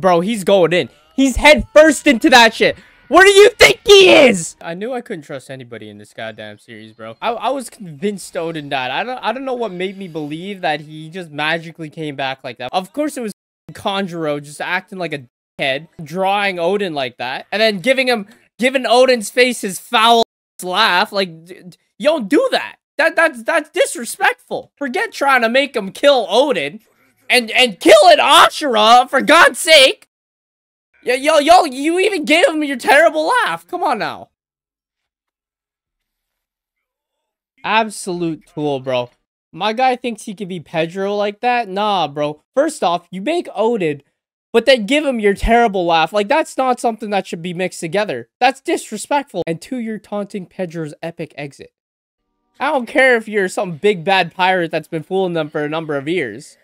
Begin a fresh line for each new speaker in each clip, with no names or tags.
Bro, he's going in. He's head first into that shit. What do you think he is? I knew I couldn't trust anybody in this goddamn series, bro. I, I was convinced Oden died. I don't I don't know what made me believe that he just magically came back like that. Of course it was Kanjuro just acting like a head, drawing Oden like that, and then giving him giving Oden's face his foul laugh. Like you don't do that. That that's that's disrespectful. Forget trying to make him kill Odin and and killing Ashura for God's sake. Yeah, yo, yo, you even gave him your terrible laugh. Come on now. Absolute tool, bro. My guy thinks he could be Pedro like that? Nah, bro. First off, you make Oden, but then give him your terrible laugh. Like, that's not something that should be mixed together. That's disrespectful. And two, you're taunting Pedro's epic exit. I don't care if you're some big bad pirate that's been fooling them for a number of years.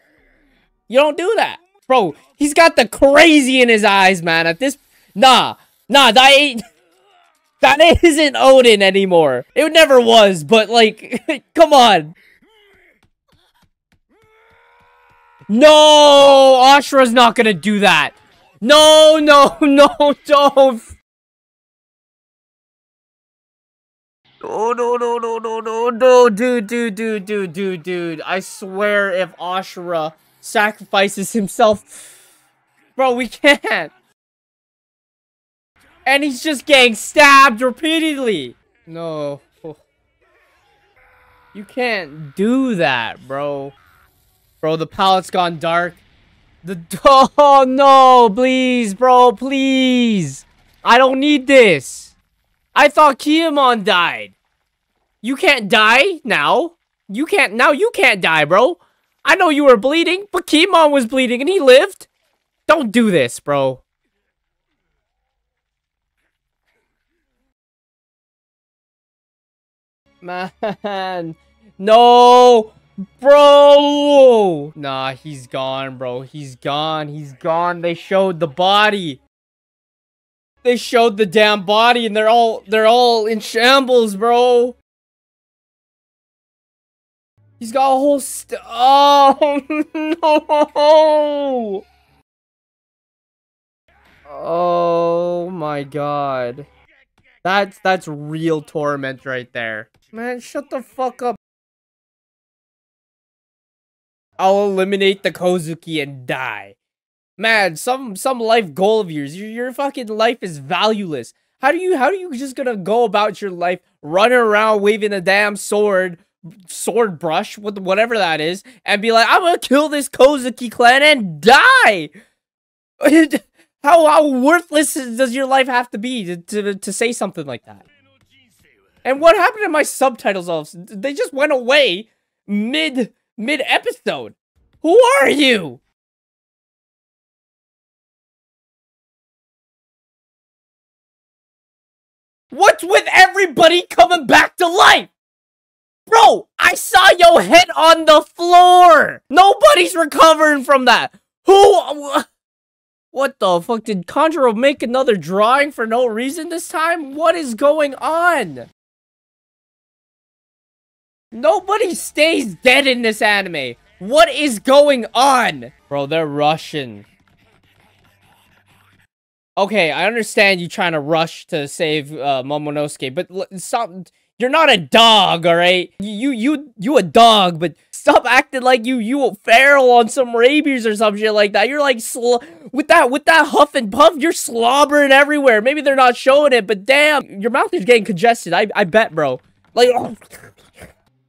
You don't do that. Bro, he's got the crazy in his eyes, man. At this... Nah. Nah, that ain't... That isn't Oden anymore. It never was, but, like... come on. No! Ashura's not gonna do that. No, no, no, don't. Oh, no, no, no, no, no, no, dude, dude, dude, dude, dude, dude. I swear if Ashura sacrifices himself. Bro, we can't. And he's just getting stabbed repeatedly. No. You can't do that, bro. Bro, the palette's gone dark. The Oh no, please, bro, please. I don't need this. I thought Kinemon died. You can't die now. You can't now you can't die, bro. I know you were bleeding, but Kinemon was bleeding and he lived. Don't do this, bro. Man. No. Bro. Nah, he's gone, bro. He's gone. He's gone. They showed the body. They showed the damn body and they're all they're all in shambles, bro. He's got a whole st- Oh, no! Oh my god. That's, that's real torment right there. Man, shut the fuck up. I'll eliminate the Kozuki and die. Man, some some life goal of yours. Your, your fucking life is valueless. How do you how do you just gonna go about your life running around waving a damn sword sword brush, with whatever that is, and be like, I'm gonna kill this Kozuki clan and die! how, how worthless does your life have to be to, to, to say something like that? And what happened to my subtitles? All they just went away mid mid episode. Who are you? What's with everybody coming back to life? Bro, I saw your head on the floor. Nobody's recovering from that. Who? What the fuck? Did Kanjuro make another drawing for no reason this time? What is going on? Nobody stays dead in this anime. What is going on? Bro, they're Russian. Okay, I understand you trying to rush to save uh, Momonosuke, but stop you're not a dog, all right? You you you a dog, but stop acting like you you feral on some rabies or some shit like that. You're like with that with that huff and puff, you're slobbering everywhere. Maybe they're not showing it, but damn, your mouth is getting congested. I I bet, bro. Like oh,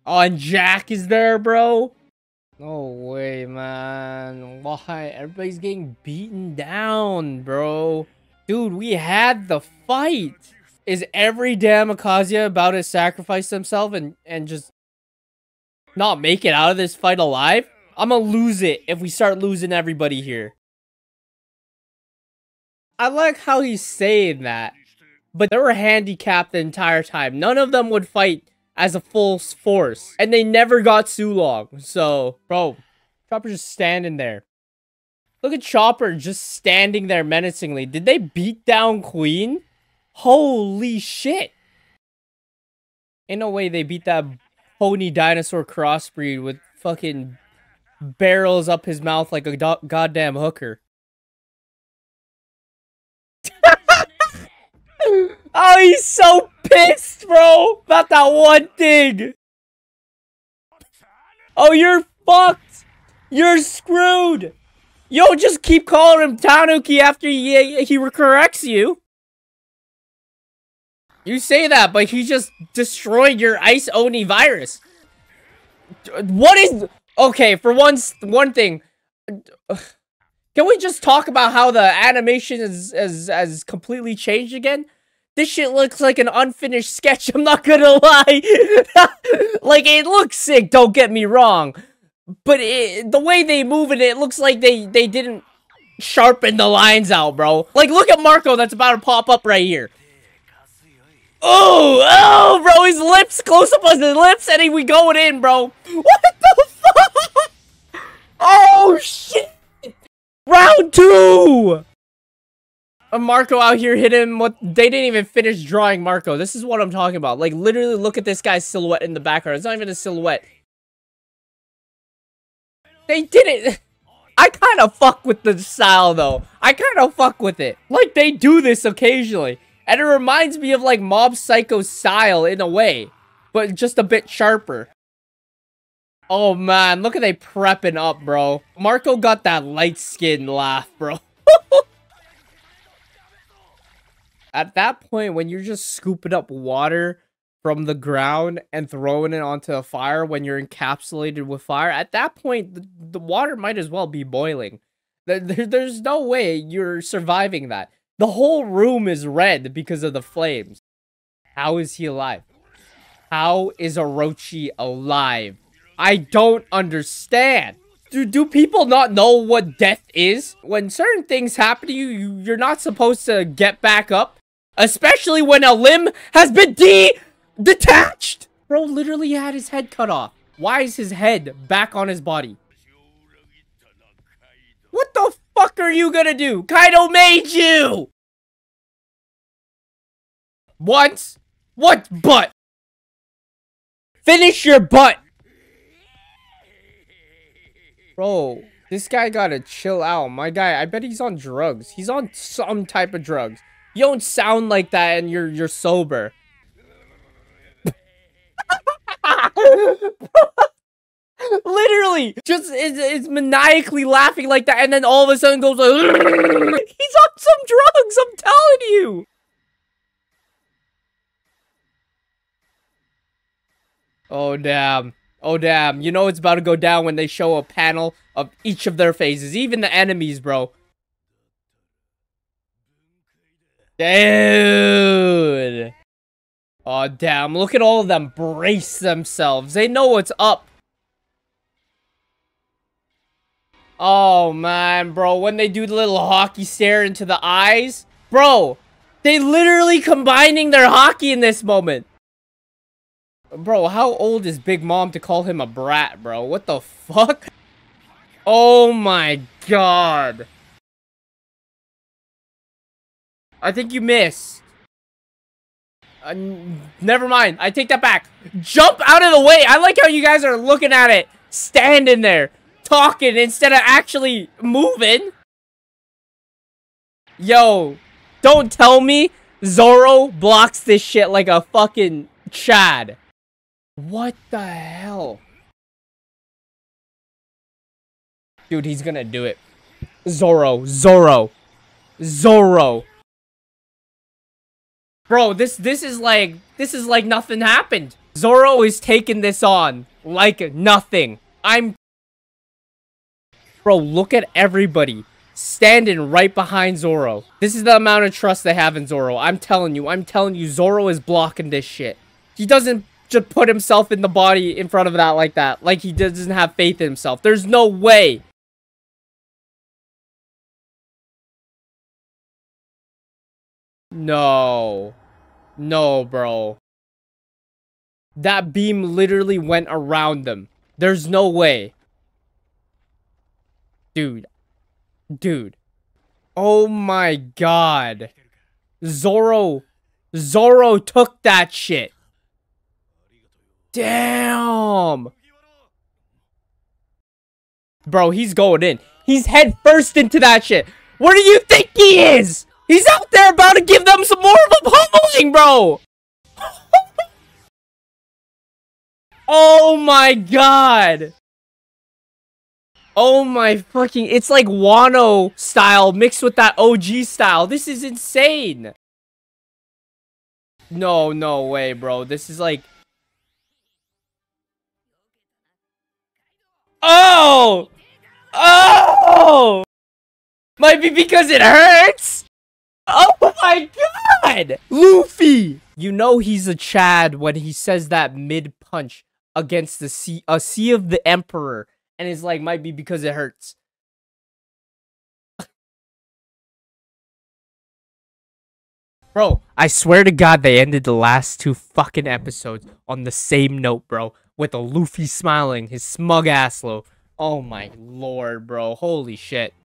oh and Jack is there, bro. No way, man. Why? Everybody's getting beaten down, bro. Dude, we had the fight is every damn Akazaya about to sacrifice himself and, and just not make it out of this fight alive? I'm gonna lose it if we start losing everybody here. I like how he's saying that, but they were handicapped the entire time. None of them would fight as a full force, and they never got Sulong. So, bro, Chopper's just standing there. Look at Chopper just standing there menacingly. Did they beat down Queen? Holy shit! Ain't no way they beat that pony dinosaur crossbreed with fucking barrels up his mouth like a goddamn hooker. oh, he's so pissed, bro, about that one thing. Oh, you're fucked. You're screwed. Yo, just keep calling him Tanuki after he, he corrects you. You say that, but he just destroyed your Ice Oni virus. What is... Okay, for one, one thing. Can we just talk about how the animation is, has completely changed again? This shit looks like an unfinished sketch, I'm not gonna lie. like, it looks sick, don't get me wrong. But it, the way they move it, it looks like they, they didn't sharpen the lines out, bro. Like, look at Marco that's about to pop up right here. Oh, bro, his lips, close up on his lips, and he, we going in, bro. What the fuck? Oh, shit. Round two. A Marco out here hit him. What they didn't even finish drawing Marco. This is what I'm talking about. Like literally, look at this guy's silhouette in the background. It's not even a silhouette. They did it. I kind of fuck with the style though. I kind of fuck with it. Like they do this occasionally. And it reminds me of like Mob Psycho style in a way. But just a bit sharper. Oh man, look at they prepping up, bro. Marco got that light skin laugh, bro. At that point, when you're just scooping up water from the ground and throwing it onto a fire when you're encapsulated with fire, at that point, the, the water might as well be boiling. There, there's no way you're surviving that. The whole room is red because of the flames. How is he alive? How is Orochi alive? I don't understand. Do, do people not know what death is? When certain things happen to you, you, you're not supposed to get back up. Especially when a limb has been de detached. Bro literally had his head cut off. Why is his head back on his body? What the fuck are you gonna do? Kaido made you! Once? What butt? Finish your butt! Bro, this guy gotta chill out. My guy, I bet he's on drugs. He's on some type of drugs. You don't sound like that and you're you're sober. Literally, just is, is maniacally laughing like that, and then all of a sudden goes like, he's on some drugs. I'm telling you. Oh damn. Oh damn. You know it's about to go down when they show a panel of each of their faces, even the enemies, bro. Dude. Oh, damn. Look at all of them brace themselves. They know what's up. Oh, man, bro. When they do the little Haki stare into the eyes. Bro, they literally combining their Haki in this moment. Bro, how old is Big Mom to call him a brat, bro? What the fuck? Oh my god. I think you missed. Uh, never mind. I take that back. Jump out of the way. I like how you guys are looking at it. Standing there. Talking instead of actually moving. Yo. Don't tell me Zoro blocks this shit like a fucking Chad. What the hell? Dude, he's gonna do it. Zoro. Zoro. Zoro. Bro, this this is like this is like nothing happened. Zoro is taking this on like nothing. I'm Bro, look at everybody standing right behind Zoro. This is the amount of trust they have in Zoro. I'm telling you, I'm telling you, Zoro is blocking this shit. He doesn't just put himself in the body in front of that like that. Like he doesn't have faith in himself. There's no way. No. No, bro. That beam literally went around them. There's no way. Dude. Dude. Oh my god. Zoro. Zoro took that shit. Damn. Bro, he's going in. He's head first into that shit. Where do you think he is? He's out there about to give them some more of a pummeling, bro! oh my god! Oh my fucking- It's like Wano style mixed with that OG style. This is insane! No, no way, bro. This is like... Oh! Oh! Might be because it hurts? Oh my god! Luffy! You know he's a Chad when he says that mid-punch against the sea, a Sea of the Emperor. And it's like, might be because it hurts. Bro, I swear to God they ended the last two fucking episodes on the same note, bro. With a Luffy smiling, his smug ass low. Oh my lord, bro. Holy shit.